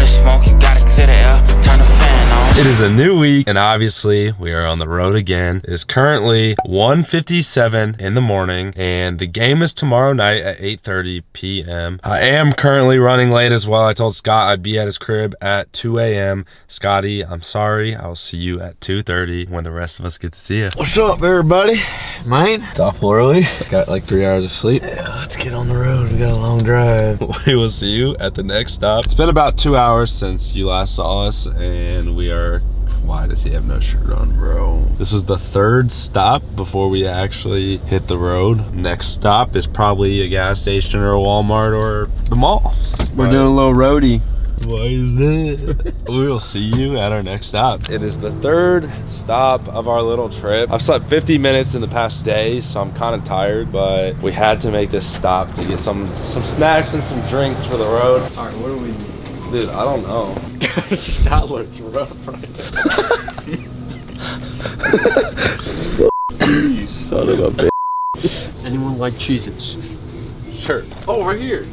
the smoke, you gotta It is a new week, and obviously we are on the road again. It is currently 1.57 in the morning, and the game is tomorrow night at 8.30 p.m. I am currently running late as well. I told Scott I'd be at his crib at 2 a.m. Scotty, I'm sorry. I will see you at 2.30 when the rest of us get to see you. What's up, everybody? Mine? It's awful early. Got like three hours of sleep. Yeah, let's get on the road. We got a long drive. we will see you at the next stop. It's been about two hours since you last saw us, and we are. Why does he have no shirt on, bro? This was the third stop before we actually hit the road. Next stop is probably a gas station or a Walmart or the mall. We're But doing a little roadie. Why is that? we will see you at our next stop. It is the third stop of our little trip. I've slept 50 minutes in the past day, so I'm kind of tired, but we had to make this stop to get some some snacks and some drinks for the road. All right, what do we need? Dude, I don't know. that looks rough right you son of a bitch. Anyone like Cheez-Its? Sure. Oh, right here.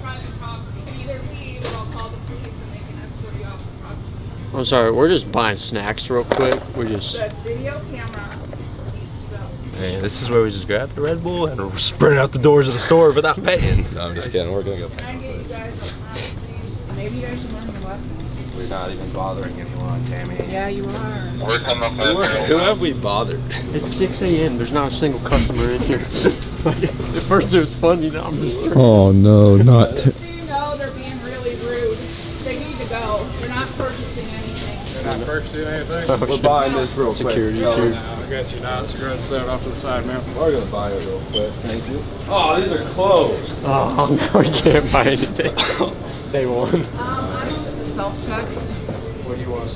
private property. You can either leave or I'll call the police and they can escort you off the property. I'm sorry, we're just buying snacks real quick. We're just. The video camera needs to go. Man, this is where we just grab the Red Bull and sprint out the doors of the store without paying. no, I'm just kidding. We're gonna go. Can I get you guys a behind the scenes? Maybe you guys should learn your lesson. We're not even bothering anyone, Tammy. Yeah, you are. Who have we bothered? It's 6 a.m. There's not a single customer in here. like, at first it was funny, now I'm just. Oh no, not. So you know they're being really rude. They need to go. They're not purchasing anything. Not purchasing anything? We're buying this real Security's quick. here. No, I guess you're not, so go ahead and set it off to the side, man. We're gonna buy it real quick. Thank you. Oh, these are closed. Oh, no, we can't buy anything. Day one. Um, I don't the self checks. What do you want?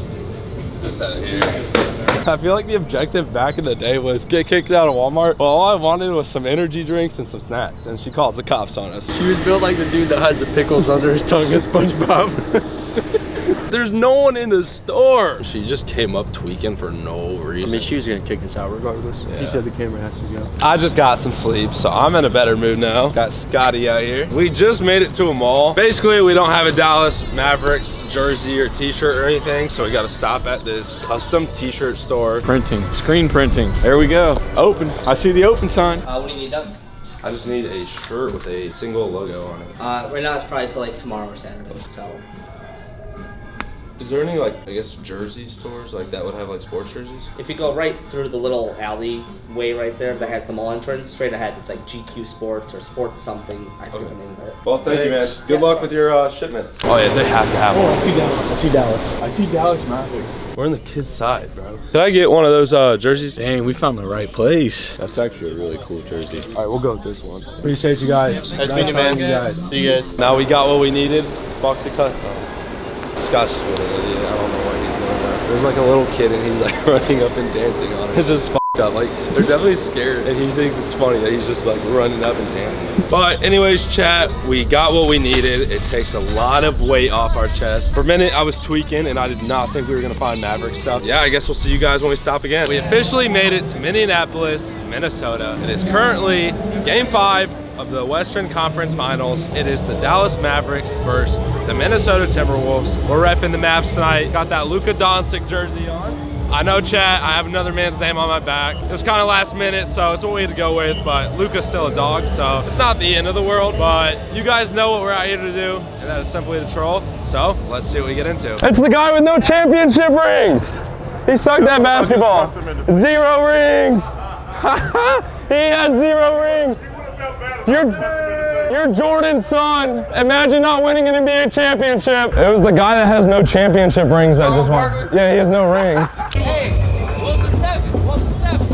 Just set it here. I feel like the objective back in the day was get kicked out of Walmart. Well, all I wanted was some energy drinks and some snacks, and she calls the cops on us. She was built like the dude that has the pickles under his tongue in SpongeBob. There's no one in the store. She just came up tweaking for no reason. I mean, she was gonna kick us out regardless. Yeah. He said the camera has to go. I just got some sleep, so I'm in a better mood now. Got Scotty out here. We just made it to a mall. Basically, we don't have a Dallas Mavericks jersey or t-shirt or anything, so we got to stop at this custom t-shirt store. Printing, screen printing. There we go. Open. I see the open sign. Uh, what do you need done? I just need a shirt with a single logo on it. Uh, right now it's probably till like tomorrow or Saturday. So Is there any like I guess jersey stores like that would have like sports jerseys? if you go right through the little alleyway right there that has the mall entrance, straight ahead it's like GQ Sports or Sports something. I forget the name of it. Well, thank you, man. Good luck with your uh, shipments. Oh yeah, they have to have one. Oh I see Dallas. I see Dallas. I see Dallas Mavericks. We're in the kids' side, bro. Did I get one of those uh, jerseys? Dang, we found the right place. That's actually a really cool jersey. All right, we'll go with this one. Appreciate you guys. Nice meeting you, man. you guys. See you guys. Now we got what we needed. Fuck the cut. Scott's just being an. I don't know what he's doing. There. There's like a little kid and he's like running up and dancing on it. It's just up. Like they're definitely scared and he thinks it's funny that he's just like running up and dancing. But anyways, chat, we got what we needed. It takes a lot of weight off our chest. For a minute, I was tweaking and I did not think we were gonna find Maverick stuff. Yeah, I guess we'll see you guys when we stop again. We officially made it to Minneapolis, Minnesota. It is currently game five of the Western Conference Finals. It is the Dallas Mavericks versus the Minnesota Timberwolves. We're repping the Mavs tonight. Got that Luka Doncic jersey on. I know, chat, I have another man's name on my back. It was kind of last minute, so it's what we had to go with, but Luka's still a dog, so it's not the end of the world, but you guys know what we're out here to do, and that is simply to troll. So let's see what we get into. It's the guy with no championship rings. He sucked at basketball. Zero rings. he has zero rings. You're, you're Jordan's son. Imagine not winning an NBA championship. It was the guy that has no championship rings that just won. Yeah, he has no rings.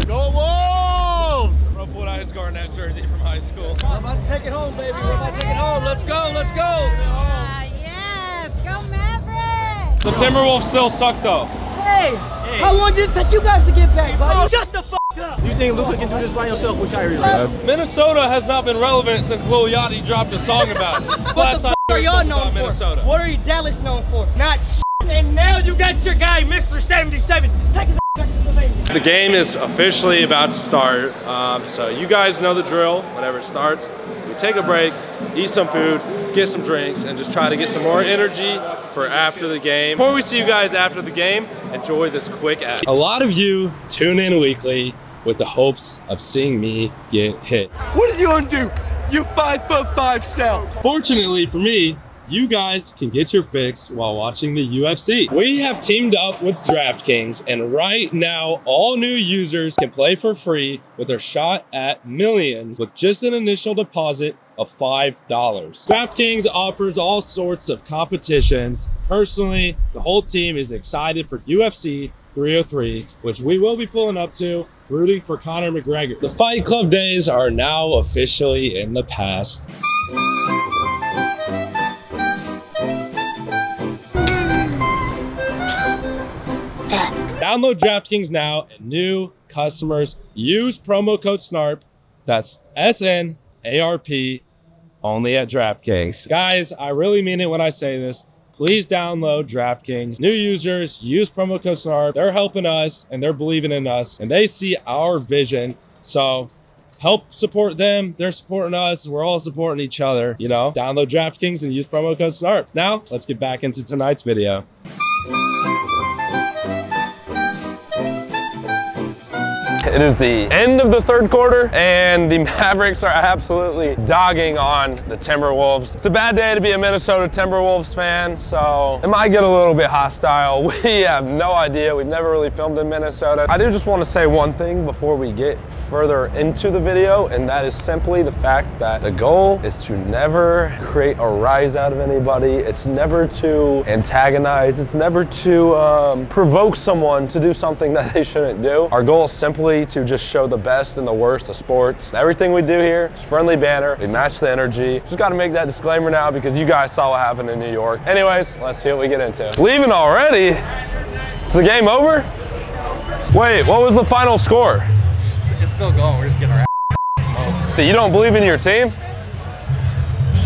Go Wolves! Ropewood Eyes Garnett jersey from high school. We're about to take it home, baby. We're about to take it home. Let's go! Uh, yes, go Mavericks! The Timberwolves still suck though. Hey, how long did it take you guys to get back, buddy? Shut the f up. You think Luka can do this by himself with Kyrie? Like, Minnesota has not been relevant since Lil Yachty dropped a song about it. What Last the time are y'all known for? Minnesota. What are you Dallas known for? Not shit. And now you got your guy, Mr. 77. Take his back to Slovenia. The game is officially about to start, um, so you guys know the drill. Whenever it starts, we take a break, eat some food, get some drinks, and just try to get some more energy for after the game. Before we see you guys after the game, enjoy this quick ad. A lot of you tune in weekly with the hopes of seeing me get hit. What are you gonna do? You five foot five self. Fortunately for me, you guys can get your fix while watching the UFC. We have teamed up with DraftKings and right now all new users can play for free with their shot at millions with just an initial deposit of $5. DraftKings offers all sorts of competitions. Personally, the whole team is excited for UFC 303, which we will be pulling up to, rooting for Conor McGregor. The Fight Club days are now officially in the past. Download DraftKings now and new customers use promo code SNARP. That's S N A R P only at DraftKings. Guys, I really mean it when I say this. Please download DraftKings. New users use promo code SNARP. They're helping us and they're believing in us and they see our vision. So help support them. They're supporting us. We're all supporting each other. You know, download DraftKings and use promo code SNARP. Now, let's get back into tonight's video. It is the end of the third quarter, and the Mavericks are absolutely dogging on the Timberwolves. It's a bad day to be a Minnesota Timberwolves fan, so it might get a little bit hostile. We have no idea. We've never really filmed in Minnesota. I do just want to say one thing before we get further into the video, and that is simply the fact that the goal is to never create a rise out of anybody. It's never to antagonize. It's never to um, provoke someone to do something that they shouldn't do. Our goal is simply to just show the best and the worst of sports. Everything we do here is friendly banner. We match the energy. Just got to make that disclaimer now because you guys saw what happened in New York. Anyways, let's see what we get into. Leaving already? Is the game over? Wait, what was the final score? It's still going. We're just getting our ass smoked. You don't believe in your team?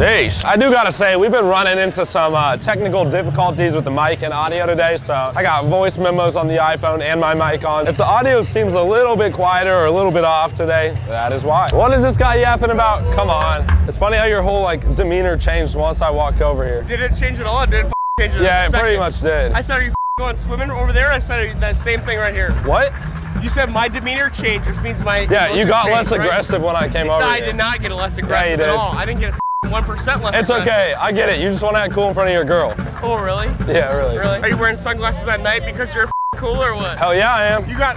Sheesh. I do gotta say, we've been running into some uh, technical difficulties with the mic and audio today, so I got voice memos on the iPhone and my mic on. If the audio seems a little bit quieter or a little bit off today, that is why. What is this guy yapping about? Come on. It's funny how your whole like demeanor changed once I walked over here. Did it change at all? It didn't f- change it. Yeah, it pretty much did. I said, are you going swimming over there? I said that same thing right here. What? You said my demeanor changed, which means my Yeah, you got changed, less right? aggressive when I came over I here. did not get less aggressive did. at all. I didn't get one percent less. It's okay. I get it. You just want to act cool in front of your girl. Oh, really? Yeah, really. Really? Are you wearing sunglasses at night because you're cool or what? Hell yeah, I am. You got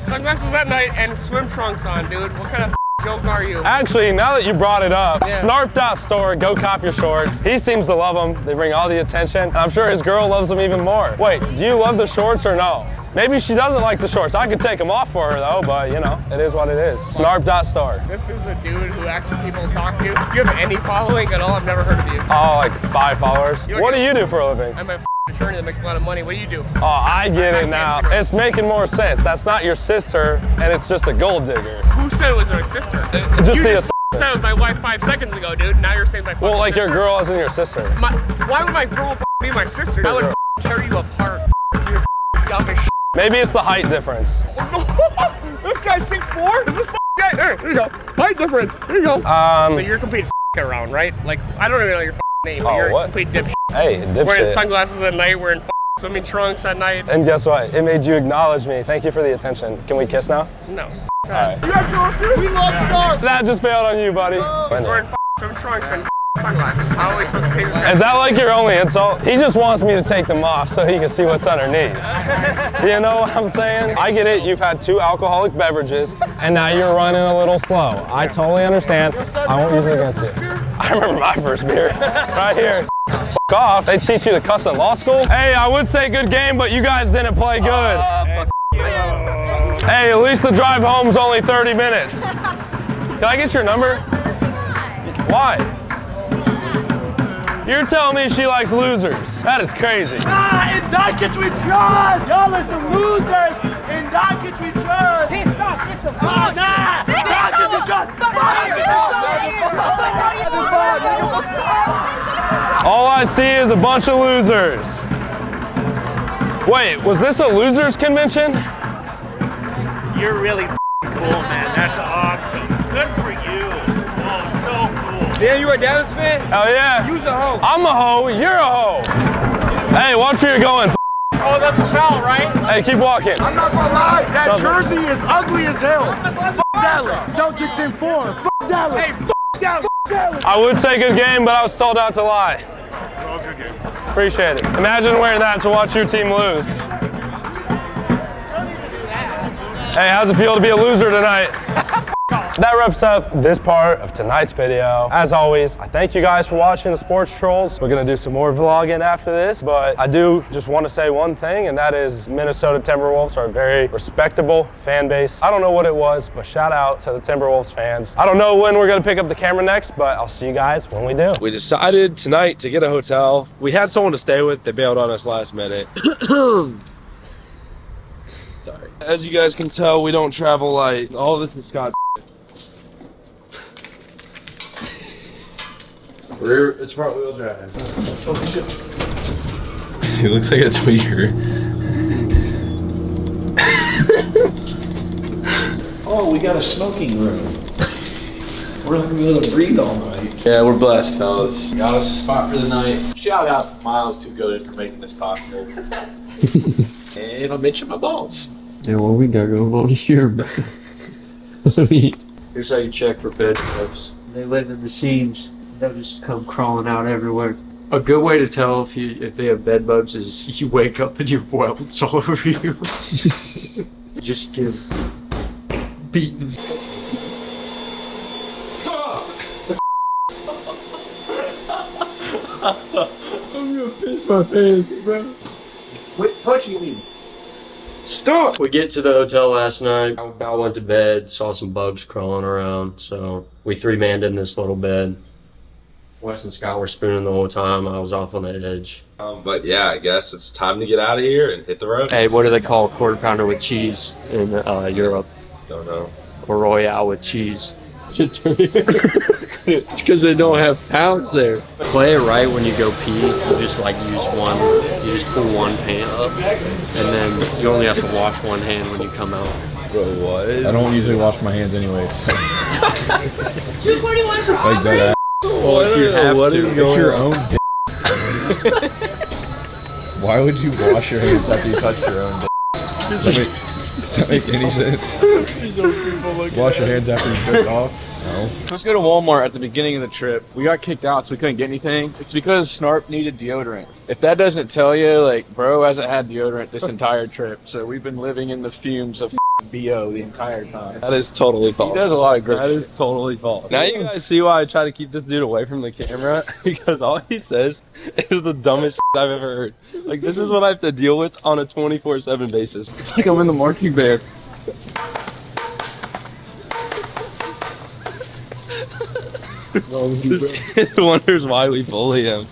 sunglasses at night and swim trunks on, dude. What kind of joke are you? Actually, now that you brought it up, Yeah. Snarp.store, go cop your shorts. He seems to love them. They bring all the attention. I'm sure his girl loves them even more. Wait, do you love the shorts or no? Maybe she doesn't like the shorts. I could take them off for her though, but you know, it is what it is. Snarp.store. This is a dude who actually people talk to. Do you have any following at all? I've never heard of you. Oh, like five followers. You What do you do for a living? I'm a attorney that makes a lot of money. What do you do? Oh, I get it now. It's making more sense. That's not your sister, and it's just a gold digger. Who said it was my sister? Uh, just you the just said it was my wife five seconds ago, dude. Now you're saying my Well, like your girl isn't your sister. My, why would my girl be my sister? I would tear you apart. You're dumb as Maybe it's the height difference. this guy's 6'4"? Is this f- guy? There, here you go. Height difference. Here you go. Um, so you're a complete around, right? Like, I don't even know your name, but Oh, you're what? a complete dipshit. hey, Wearing sunglasses at night, wearing swimming trunks at night. And guess what? It made you acknowledge me. Thank you for the attention. Can we kiss now? No. All right. You have too? We love stars. That just failed on you, buddy. He's wearing swimming trunks and sunglasses. How are we supposed to take this guy? Is that like your only insult? He just wants me to take them off so he can see what's underneath. You know what I'm saying? I get it. You've had two alcoholic beverages and now you're running a little slow. I totally understand. I won't use it against you. I remember my first beer. Right here. F off. They teach you to cuss in law school? Hey, I would say good game, but you guys didn't play good. Ah, hey, at least the drive home's only 30 minutes. Can I get your number? Why? You're telling me she likes losers. That is crazy. Ah, in Doncic we trust! Y'all are some losers! In Doncic we trust! Hey, stop! This the oh, nah! Doncic we trust! All I see is a bunch of losers. Wait, was this a losers convention? You're really cool, man. That's awesome. Good for you. So cool. Dan, you a Dallas fan? Hell yeah. You's a hoe. I'm a hoe. You're a hoe. Hey, watch where you're going. Oh, that's a foul, right? Hey, keep walking. I'm not gonna lie, that Something. jersey is ugly as hell. F Dallas. Celtics in four. F Dallas. Hey, f Dallas. F Dallas. I would say good game, but I was told not to lie. That was a good game. Appreciate it. Imagine wearing that to watch your team lose. Hey, how's it feel to be a loser tonight? That wraps up this part of tonight's video. As always, I thank you guys for watching the Sports Trolls. We're gonna do some more vlogging after this, but I do just want to say one thing, and that is Minnesota Timberwolves are a very respectable fan base. I don't know what it was, but shout out to the Timberwolves fans. I don't know when we're gonna pick up the camera next, but I'll see you guys when we do. We decided tonight to get a hotel. We had someone to stay with. They bailed on us last minute. Sorry. As you guys can tell, we don't travel light. All this is Scott. Rear, it's front wheel drive. It looks like a tweaker. Oh, we got a smoking room. We're gonna be able to breathe all night. Yeah, we're blessed, fellas. Got us a spot for the night. Shout out to Miles Too Good for making this possible. and I'll mention my balls. Yeah, what we got going on here, man? Here's how you check for bed bugs. They live in the seams. They'll just come crawling out everywhere. A good way to tell if you if they have bed bugs is you wake up and your welts all over you. You just get beaten. I'm gonna piss my pants, bro. Quit touching me. Stop! We get to the hotel last night. I went to bed, saw some bugs crawling around, so we three manned in this little bed. Wes and Scott were spooning the whole time. I was off on the edge. Um, but yeah, I guess it's time to get out of here and hit the road. Hey, what do they call a quarter pounder with cheese in uh, Europe? Don't know. Or Royale with cheese. it's because they don't have pounds there. Play it right when you go pee. You just like use one. You just pull one pant up, and then you only have to wash one hand when you come out. Bro, what? I don't usually wash my hands anyways. So. 241 for like that. Well, if you have what to. It's your own dick. Why would you wash your hands after you touch your own dick? Does that make, does that make any sense? Wash your hands after you jerk off? No. Let's go to Walmart at the beginning of the trip. We got kicked out, so we couldn't get anything. It's because Snarp needed deodorant. If that doesn't tell you, like, bro hasn't had deodorant this entire trip, so we've been living in the fumes of bo the entire time. That is totally false. He does a lot of great That shit. is totally false. Now you guys see why I try to keep this dude away from the camera because all he says is the dumbest shit I've ever heard. Like this is what I have to deal with on a 24/7 basis. It's like I'm in the marching band. Kid wonders why we bully him.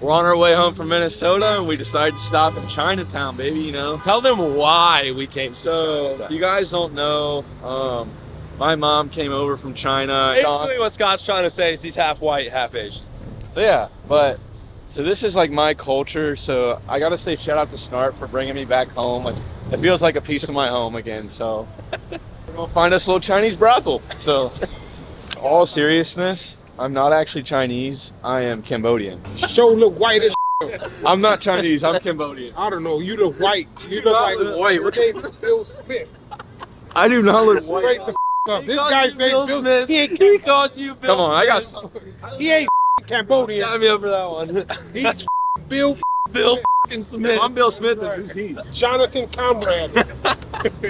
We're on our way home from Minnesota and we decided to stop in Chinatown, baby, you know. Tell them why we came. So, if you guys don't know, um, my mom came over from China. Basically, what Scott's trying to say is he's half white, half Asian. So, yeah, but so this is like my culture. So I gotta say shout out to Snarp for bringing me back home. Like, it feels like a piece of my home again. So we're gonna find us a little Chinese brothel. So all seriousness, I'm not actually Chinese. I am Cambodian. Show look white as I'm not Chinese. I'm Cambodian. I don't know. You look white. You look not like look white. Your name is Bill Smith. I do not look white. Straight the f- up. This guy's name's Bill Smith. He ain't, He called you Bill Come on, I got he ain't f- Cambodian. Got me over that one. He's Bill Bill f***ing Smith. I'm Bill Smith. and who's he? Jonathan Comrade.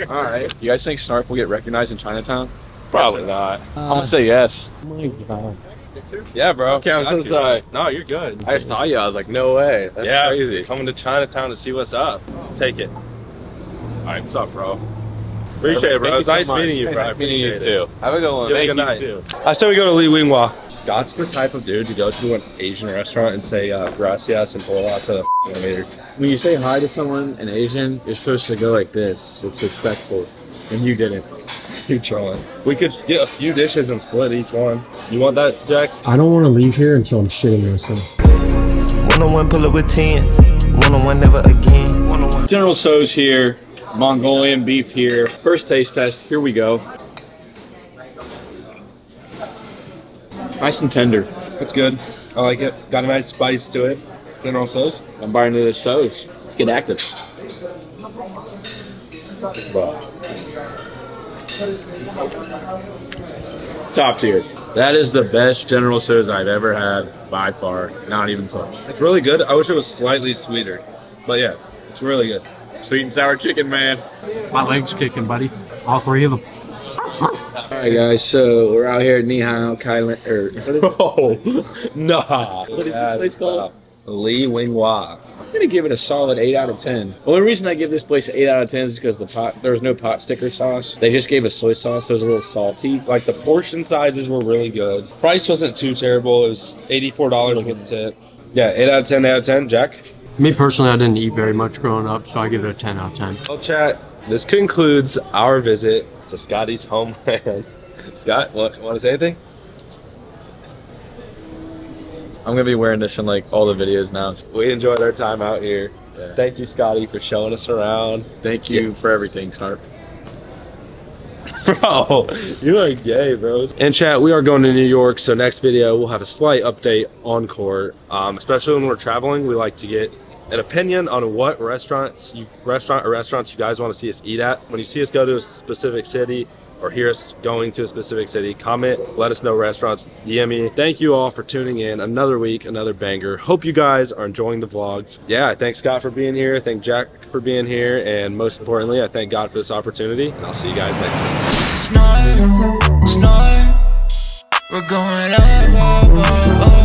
All right. You guys think Snarp will get recognized in Chinatown? Probably not. Uh, I'm gonna say yes. Oh my God. Yeah, bro. Okay, I'm so you. sorry. No, you're good. I saw you. I was like, no way. That's yeah, crazy. coming to Chinatown to see what's up. Take it. All right, what's up, bro? Appreciate it, bro. It was so nice much. meeting you, bro. I Nice meeting you it. too. Have a good one. You have a Thank good you night. too. I said we go to Lee Wing Wah. Scott's the type of dude to go to an Asian restaurant and say uh, gracias and pull out to the waiter. When you say hi to someone in Asian, you're supposed to go like this. It's respectful. And you didn't. You're trolling. We could get a few dishes and split each one. You want that, Jack? I don't want to leave here until I'm shitting myself. One on one pull up with tens. One on one never again. One on one. General Tso's here. Mongolian beef here. First taste test. Here we go. Nice and tender. That's good. I like it. Got a nice spice to it. General Tso's. I'm buying into the shows. Let's get active. Top tier. That is the best General Tso's I've ever had by far. Not even close. It's really good. I wish it was slightly sweeter. But yeah, it's really good. Sweet and sour chicken, man. My leg's kicking, buddy. All three of them. All right, guys. So we're out here at Nihao Kailan. Or Oh, nah. what is this place called? Li Winghua. I'm gonna give it a solid eight out of ten. The only reason I give this place an eight out of ten is because the pot there was no pot sticker sauce. They just gave us soy sauce, so it was a little salty. Like the portion sizes were really good. Price wasn't too terrible. It was $84 with tip. Yeah, 8 out of 10 out of 10. Jack? Me personally, I didn't eat very much growing up, so I give it a 10 out of 10. Well, chat, this concludes our visit to Scotty's homeland. Scott, want, want to say anything? I'm gonna be wearing this in like all the videos now. We enjoyed our time out here. Yeah. Thank you, Scotty, for showing us around. Thank you for everything, Snarp. Bro, you are gay, bro. And chat, we are going to New York, so next video we'll have a slight update on court. Um, especially when we're traveling, we like to get an opinion on what restaurants you restaurant or restaurants you guys want to see us eat at. When you see us go to a specific city or hear us going to a specific city, comment, let us know restaurants, DM me. Thank you all for tuning in. Another week, another banger. Hope you guys are enjoying the vlogs. Yeah, I thank Scott for being here. Thank Jack for being here. And most importantly, I thank God for this opportunity. And I'll see you guys next snore. We're going up, up, up, up.